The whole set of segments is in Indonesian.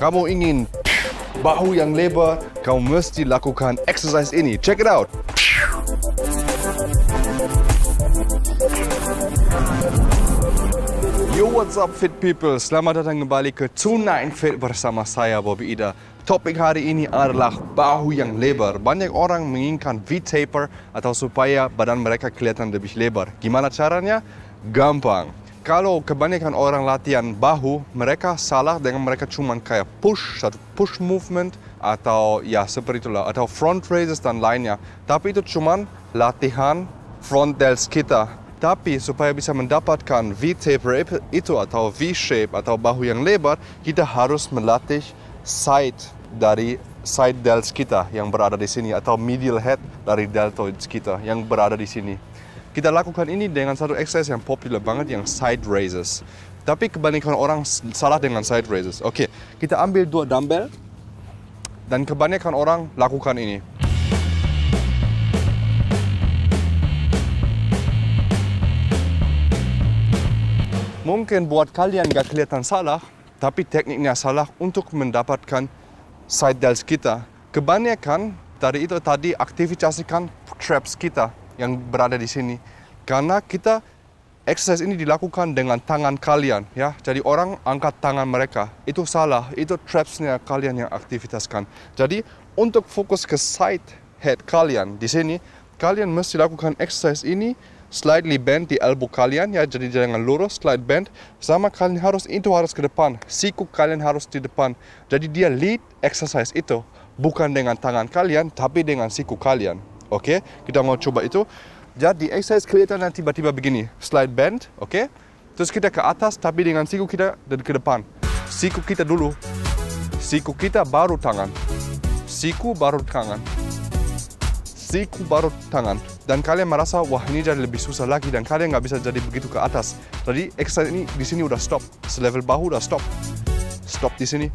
kamu ingin bahu yang lebar, kamu mesti lakukan exercise ini. Check it out. Yo, what's up fit people? Selamat datang kembali ke Tonight Fit bersama saya Bobby Ida. Topik hari ini adalah bahu yang lebar. Banyak orang menginginkan V-taper atau supaya badan mereka kelihatan lebih lebar. Gimana caranya? Gampang. Kalau kebanyakan orang latihan bahu, mereka salah dengan mereka cuma kayak push, satu push movement atau ya seperti itulah atau front raises dan lainnya. Tapi itu cuma latihan front delts kita tapi supaya bisa mendapatkan V-taper itu atau V-shape atau bahu yang lebar, kita harus melatih side dari side delts kita yang berada di sini atau medial head dari deltoids kita yang berada di sini. Kita lakukan ini dengan satu exercise yang populer banget yang side raises. Tapi kebanyakan orang salah dengan side raises. Oke, kita ambil dua dumbbell dan kebanyakan orang lakukan ini. Mungkin buat kalian gak kelihatan salah, tapi tekniknya salah untuk mendapatkan side delts kita. Kebanyakan dari itu tadi aktivitaskan traps kita yang berada di sini. Karena kita exercise ini dilakukan dengan tangan kalian ya. Jadi orang angkat tangan mereka. Itu salah. Itu trapsnya kalian yang aktivitaskan. Jadi untuk fokus ke side head kalian di sini, kalian mesti lakukan exercise ini slightly bend di elbow kalian ya jadi jangan lurus slide bend sama kalian harus itu harus ke depan siku kalian harus di depan jadi dia lead exercise itu bukan dengan tangan kalian tapi dengan siku kalian oke okay? kita mau coba itu. Jadi exercise kelihatan tiba-tiba begini slide bend oke? Okay? terus kita ke atas tapi dengan siku kita dari ke depan. Siku kita dulu. Siku kita baru tangan. Siku baru tangan. Siku baru tangan. Dan kalian merasa wah ini jadi lebih susah lagi dan kalian nggak bisa jadi begitu ke atas. Jadi exercise ini di sini udah stop. Selevel bahu udah stop. Stop di sini.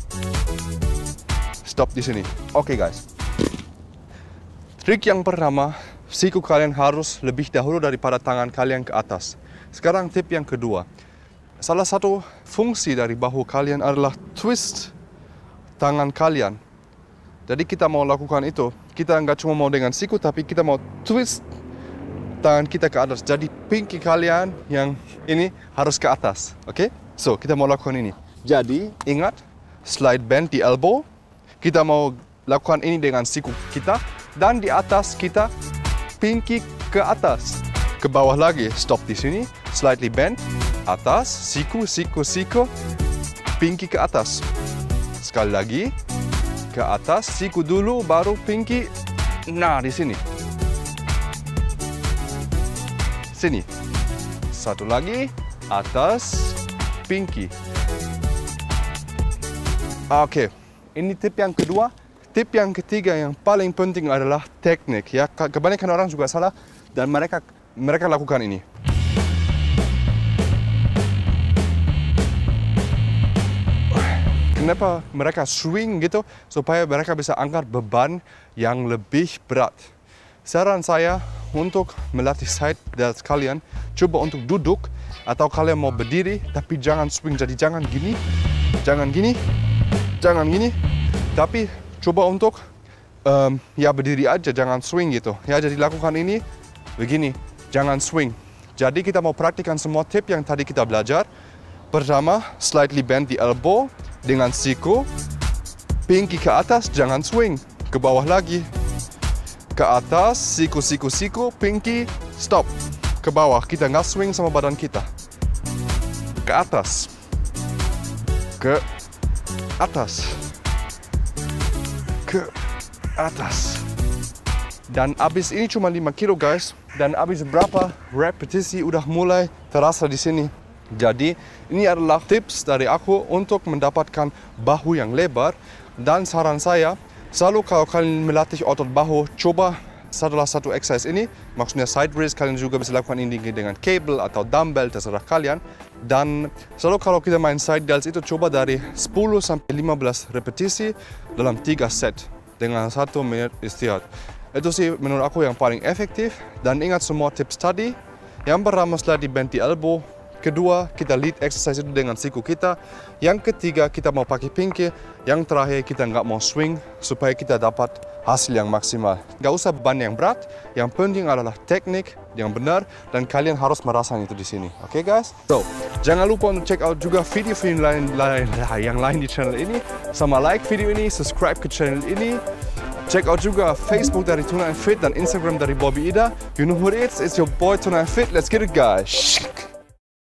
Stop di sini. Oke okay, guys trik yang pertama siku kalian harus lebih dahulu daripada tangan kalian ke atas sekarang tip yang kedua salah satu fungsi dari bahu kalian adalah twist tangan kalian jadi kita mau lakukan itu kita nggak cuma mau dengan siku tapi kita mau twist tangan kita ke atas. Jadi pinky kalian yang ini harus ke atas. Oke? Okay? So, kita mau lakukan ini. Jadi, ingat slide bend di elbow. Kita mau lakukan ini dengan siku kita dan di atas kita pinky ke atas. Ke bawah lagi, stop di sini, slightly bend, atas, siku, siku, siku, pinky ke atas. Sekali lagi, ke atas, siku dulu, baru pinky. Nah, di sini. Sini. Satu lagi, atas, pinky. Oke, ini tip yang kedua. Tip yang ketiga yang paling penting adalah teknik. Ya, kebanyakan orang juga salah dan mereka mereka lakukan ini. kenapa mereka swing gitu supaya mereka bisa angkat beban yang lebih berat. Saran saya untuk melatih side delts kalian, coba untuk duduk atau kalian mau berdiri tapi jangan swing. Jadi jangan gini, jangan gini, jangan gini. Tapi coba untuk um, ya berdiri aja, jangan swing gitu. Ya jadi lakukan ini begini, jangan swing. Jadi kita mau praktikan semua tip yang tadi kita belajar. Pertama, slightly bend the elbow dengan siku. Pinky ke atas, jangan swing. Ke bawah lagi. Ke atas, siku, siku, siku, pinky, stop. Ke bawah, kita nggak swing sama badan kita. Ke atas. Ke atas. Ke atas. Dan abis ini cuma 5 kilo guys. Dan abis berapa repetisi udah mulai terasa di sini. Jadi ini adalah tips dari aku untuk mendapatkan bahu yang lebar dan saran saya selalu kalau kalian melatih otot bahu coba setelah satu exercise ini maksudnya side raise kalian juga bisa lakukan ini dengan cable atau dumbbell terserah kalian dan selalu kalau kita main side delts itu coba dari 10 sampai 15 repetisi dalam 3 set dengan satu menit istirahat itu sih menurut aku yang paling efektif dan ingat semua tips tadi yang pertama setelah di bend elbow Kedua, kita lead exercise itu dengan siku kita. Yang ketiga, kita mau pakai pinggir. Yang terakhir, kita nggak mau swing supaya kita dapat hasil yang maksimal. Nggak usah beban yang berat. Yang penting adalah teknik yang benar dan kalian harus merasakan itu di sini. Oke okay, guys? So, jangan lupa untuk check out juga video-video lain, lain, yang lain di channel ini. Sama like video ini, subscribe ke channel ini. Check out juga Facebook dari Tuna Fit dan Instagram dari Bobby Ida. You know who it is? It's your boy Tuna Fit. Let's get it guys.